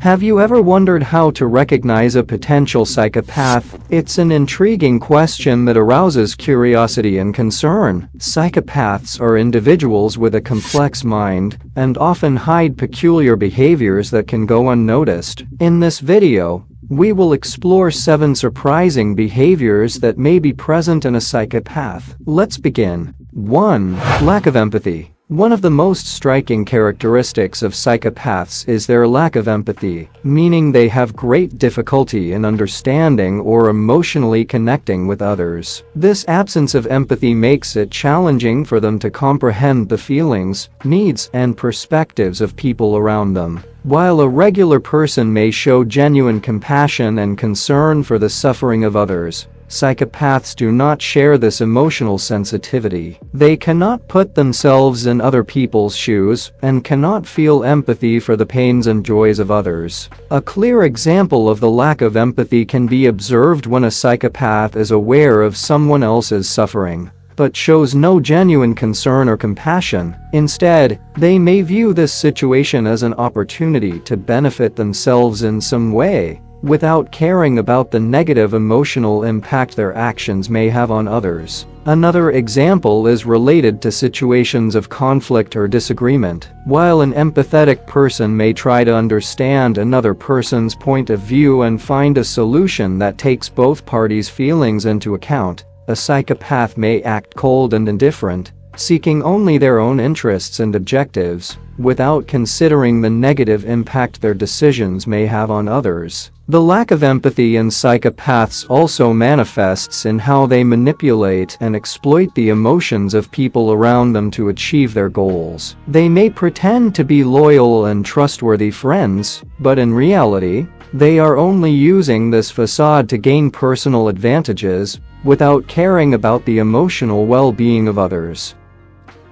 Have you ever wondered how to recognize a potential psychopath? It's an intriguing question that arouses curiosity and concern. Psychopaths are individuals with a complex mind and often hide peculiar behaviors that can go unnoticed. In this video, we will explore seven surprising behaviors that may be present in a psychopath. Let's begin. 1. Lack of empathy. One of the most striking characteristics of psychopaths is their lack of empathy, meaning they have great difficulty in understanding or emotionally connecting with others. This absence of empathy makes it challenging for them to comprehend the feelings, needs, and perspectives of people around them. While a regular person may show genuine compassion and concern for the suffering of others, Psychopaths do not share this emotional sensitivity. They cannot put themselves in other people's shoes and cannot feel empathy for the pains and joys of others. A clear example of the lack of empathy can be observed when a psychopath is aware of someone else's suffering but shows no genuine concern or compassion. Instead, they may view this situation as an opportunity to benefit themselves in some way without caring about the negative emotional impact their actions may have on others. Another example is related to situations of conflict or disagreement. While an empathetic person may try to understand another person's point of view and find a solution that takes both parties' feelings into account, a psychopath may act cold and indifferent, seeking only their own interests and objectives, without considering the negative impact their decisions may have on others. The lack of empathy in psychopaths also manifests in how they manipulate and exploit the emotions of people around them to achieve their goals. They may pretend to be loyal and trustworthy friends, but in reality, they are only using this facade to gain personal advantages without caring about the emotional well-being of others.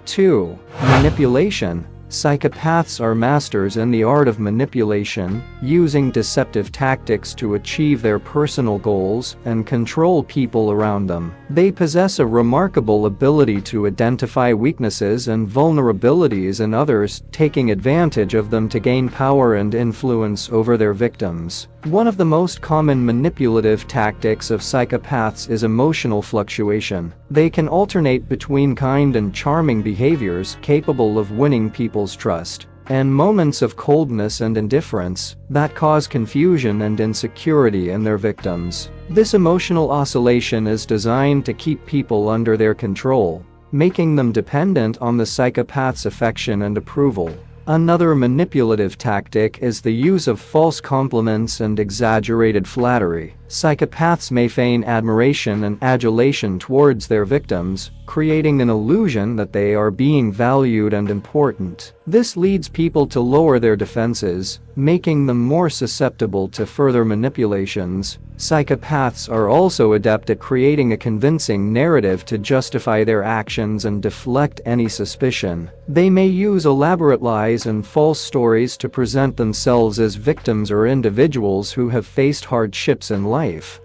2. Manipulation Psychopaths are masters in the art of manipulation, using deceptive tactics to achieve their personal goals and control people around them. They possess a remarkable ability to identify weaknesses and vulnerabilities in others, taking advantage of them to gain power and influence over their victims. One of the most common manipulative tactics of psychopaths is emotional fluctuation. They can alternate between kind and charming behaviors capable of winning people's trust and moments of coldness and indifference that cause confusion and insecurity in their victims. This emotional oscillation is designed to keep people under their control, making them dependent on the psychopath's affection and approval. Another manipulative tactic is the use of false compliments and exaggerated flattery. Psychopaths may feign admiration and adulation towards their victims, creating an illusion that they are being valued and important. This leads people to lower their defenses, making them more susceptible to further manipulations. Psychopaths are also adept at creating a convincing narrative to justify their actions and deflect any suspicion. They may use elaborate lies and false stories to present themselves as victims or individuals who have faced hardships in life.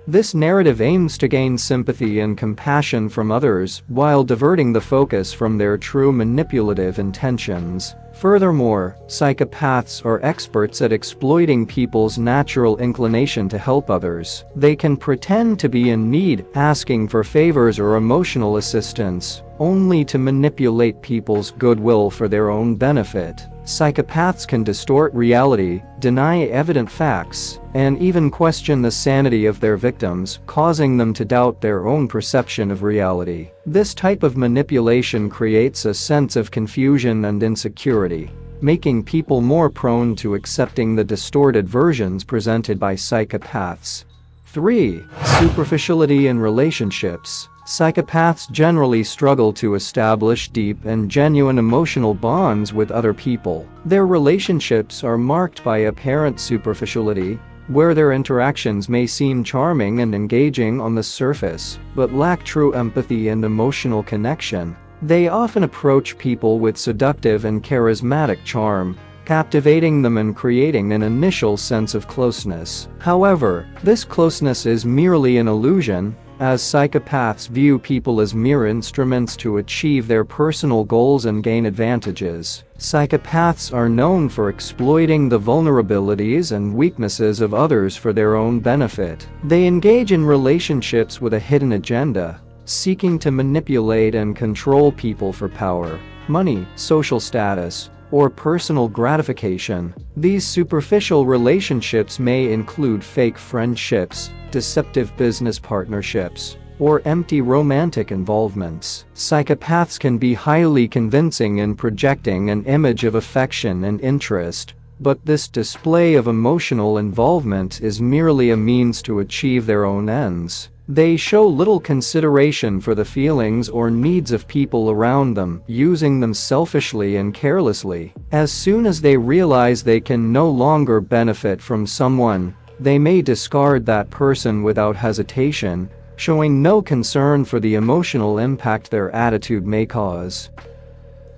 This narrative aims to gain sympathy and compassion from others while diverting the focus from their true manipulative intentions. Furthermore, psychopaths are experts at exploiting people's natural inclination to help others. They can pretend to be in need, asking for favors or emotional assistance, only to manipulate people's goodwill for their own benefit. Psychopaths can distort reality, deny evident facts, and even question the sanity of their victims, causing them to doubt their own perception of reality. This type of manipulation creates a sense of confusion and insecurity, making people more prone to accepting the distorted versions presented by psychopaths. 3. Superficiality in relationships. Psychopaths generally struggle to establish deep and genuine emotional bonds with other people. Their relationships are marked by apparent superficiality, where their interactions may seem charming and engaging on the surface, but lack true empathy and emotional connection. They often approach people with seductive and charismatic charm, captivating them and creating an initial sense of closeness. However, this closeness is merely an illusion, as psychopaths view people as mere instruments to achieve their personal goals and gain advantages. Psychopaths are known for exploiting the vulnerabilities and weaknesses of others for their own benefit. They engage in relationships with a hidden agenda, seeking to manipulate and control people for power, money, social status, or personal gratification. These superficial relationships may include fake friendships, deceptive business partnerships, or empty romantic involvements. Psychopaths can be highly convincing in projecting an image of affection and interest, but this display of emotional involvement is merely a means to achieve their own ends. They show little consideration for the feelings or needs of people around them, using them selfishly and carelessly. As soon as they realize they can no longer benefit from someone, they may discard that person without hesitation, showing no concern for the emotional impact their attitude may cause.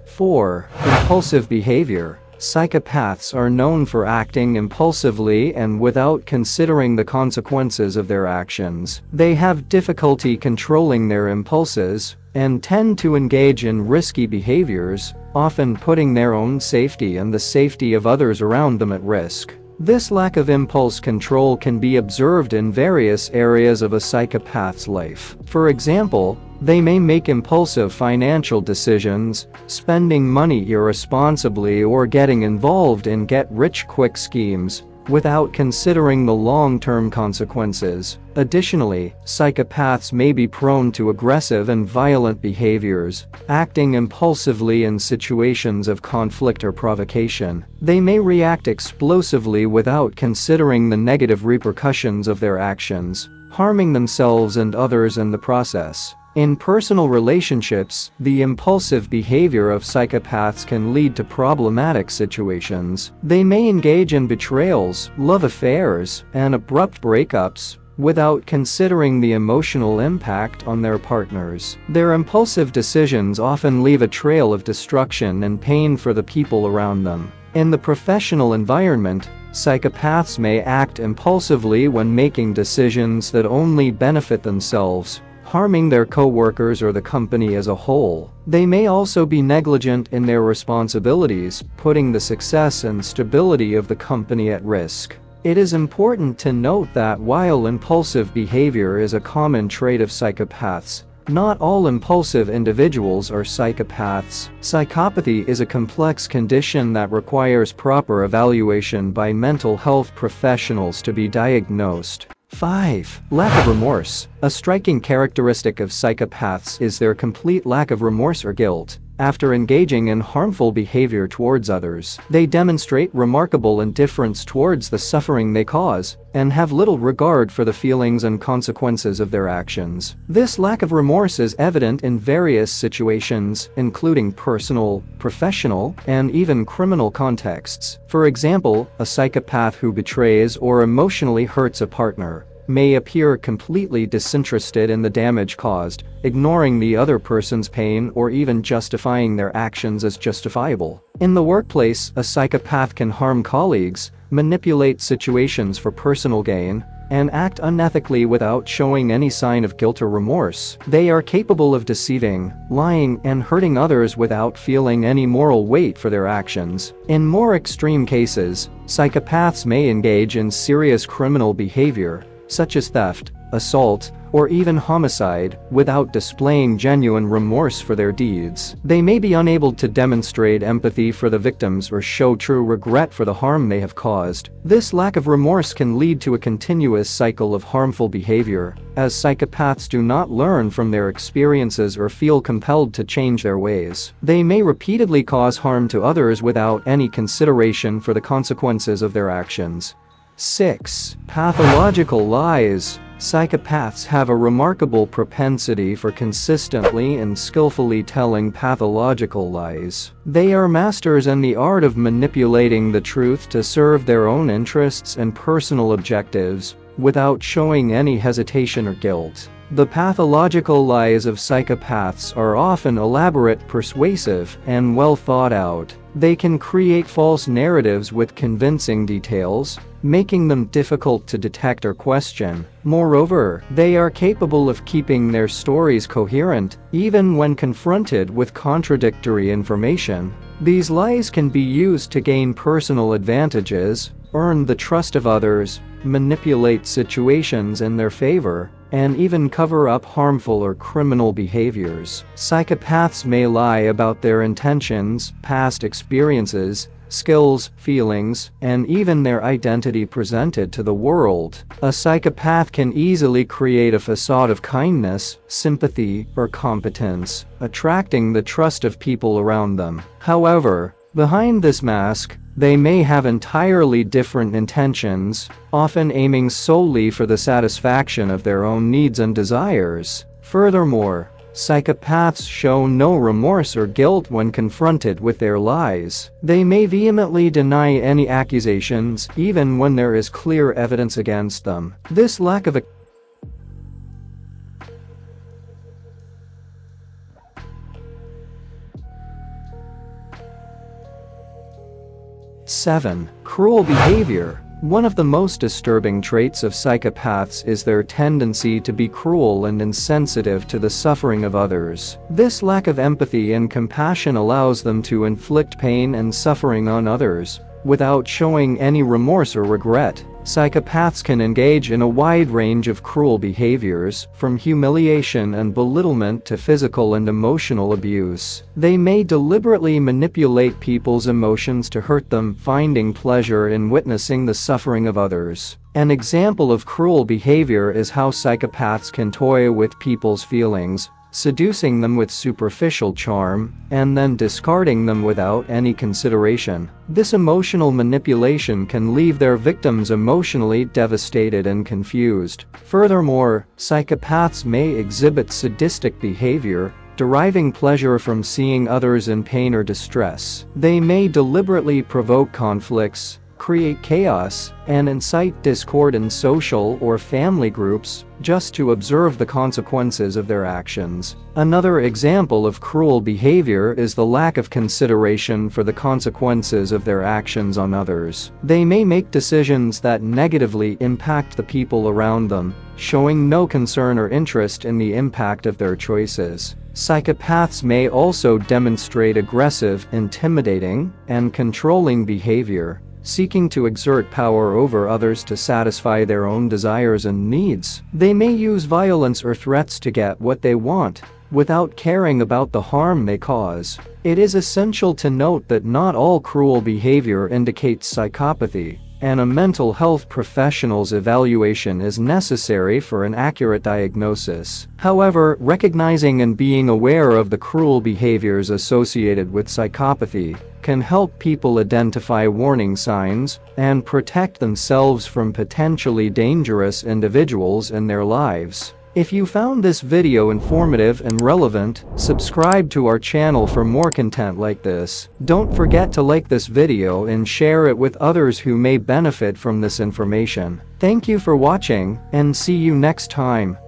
4. Impulsive behavior. Psychopaths are known for acting impulsively and without considering the consequences of their actions. They have difficulty controlling their impulses and tend to engage in risky behaviors, often putting their own safety and the safety of others around them at risk. This lack of impulse control can be observed in various areas of a psychopath's life. For example, they may make impulsive financial decisions, spending money irresponsibly or getting involved in get-rich-quick schemes, without considering the long-term consequences. Additionally, psychopaths may be prone to aggressive and violent behaviors, acting impulsively in situations of conflict or provocation. They may react explosively without considering the negative repercussions of their actions, harming themselves and others in the process. In personal relationships, the impulsive behavior of psychopaths can lead to problematic situations. They may engage in betrayals, love affairs, and abrupt breakups, without considering the emotional impact on their partners. Their impulsive decisions often leave a trail of destruction and pain for the people around them. In the professional environment, psychopaths may act impulsively when making decisions that only benefit themselves, harming their co-workers or the company as a whole. They may also be negligent in their responsibilities, putting the success and stability of the company at risk. It is important to note that while impulsive behavior is a common trait of psychopaths, not all impulsive individuals are psychopaths. Psychopathy is a complex condition that requires proper evaluation by mental health professionals to be diagnosed. 5. Lack of remorse. A striking characteristic of psychopaths is their complete lack of remorse or guilt. After engaging in harmful behavior towards others, they demonstrate remarkable indifference towards the suffering they cause and have little regard for the feelings and consequences of their actions. This lack of remorse is evident in various situations, including personal, professional, and even criminal contexts. For example, a psychopath who betrays or emotionally hurts a partner may appear completely disinterested in the damage caused, ignoring the other person's pain or even justifying their actions as justifiable. In the workplace, a psychopath can harm colleagues, manipulate situations for personal gain, and act unethically without showing any sign of guilt or remorse. They are capable of deceiving, lying, and hurting others without feeling any moral weight for their actions. In more extreme cases, psychopaths may engage in serious criminal behavior, such as theft, assault, or even homicide, without displaying genuine remorse for their deeds. They may be unable to demonstrate empathy for the victims or show true regret for the harm they have caused. This lack of remorse can lead to a continuous cycle of harmful behavior, as psychopaths do not learn from their experiences or feel compelled to change their ways. They may repeatedly cause harm to others without any consideration for the consequences of their actions. 6. Pathological lies. Psychopaths have a remarkable propensity for consistently and skillfully telling pathological lies. They are masters in the art of manipulating the truth to serve their own interests and personal objectives, without showing any hesitation or guilt. The pathological lies of psychopaths are often elaborate, persuasive, and well thought out. They can create false narratives with convincing details, making them difficult to detect or question. Moreover, they are capable of keeping their stories coherent, even when confronted with contradictory information. These lies can be used to gain personal advantages, earn the trust of others, manipulate situations in their favor, and even cover up harmful or criminal behaviors. Psychopaths may lie about their intentions, past experiences, skills, feelings, and even their identity presented to the world. A psychopath can easily create a facade of kindness, sympathy, or competence, attracting the trust of people around them. However, behind this mask, they may have entirely different intentions, often aiming solely for the satisfaction of their own needs and desires. Furthermore, Psychopaths show no remorse or guilt when confronted with their lies. They may vehemently deny any accusations, even when there is clear evidence against them. This lack of 7. Cruel behavior. One of the most disturbing traits of psychopaths is their tendency to be cruel and insensitive to the suffering of others. This lack of empathy and compassion allows them to inflict pain and suffering on others, without showing any remorse or regret. Psychopaths can engage in a wide range of cruel behaviors, from humiliation and belittlement to physical and emotional abuse. They may deliberately manipulate people's emotions to hurt them, finding pleasure in witnessing the suffering of others. An example of cruel behavior is how psychopaths can toy with people's feelings, seducing them with superficial charm, and then discarding them without any consideration. This emotional manipulation can leave their victims emotionally devastated and confused. Furthermore, psychopaths may exhibit sadistic behavior, deriving pleasure from seeing others in pain or distress. They may deliberately provoke conflicts, create chaos, and incite discord in social or family groups just to observe the consequences of their actions. Another example of cruel behavior is the lack of consideration for the consequences of their actions on others. They may make decisions that negatively impact the people around them, showing no concern or interest in the impact of their choices. Psychopaths may also demonstrate aggressive, intimidating, and controlling behavior, seeking to exert power over others to satisfy their own desires and needs. They may use violence or threats to get what they want, without caring about the harm they cause. It is essential to note that not all cruel behavior indicates psychopathy and a mental health professional's evaluation is necessary for an accurate diagnosis. However, recognizing and being aware of the cruel behaviors associated with psychopathy can help people identify warning signs and protect themselves from potentially dangerous individuals in their lives. If you found this video informative and relevant, subscribe to our channel for more content like this. Don't forget to like this video and share it with others who may benefit from this information. Thank you for watching, and see you next time.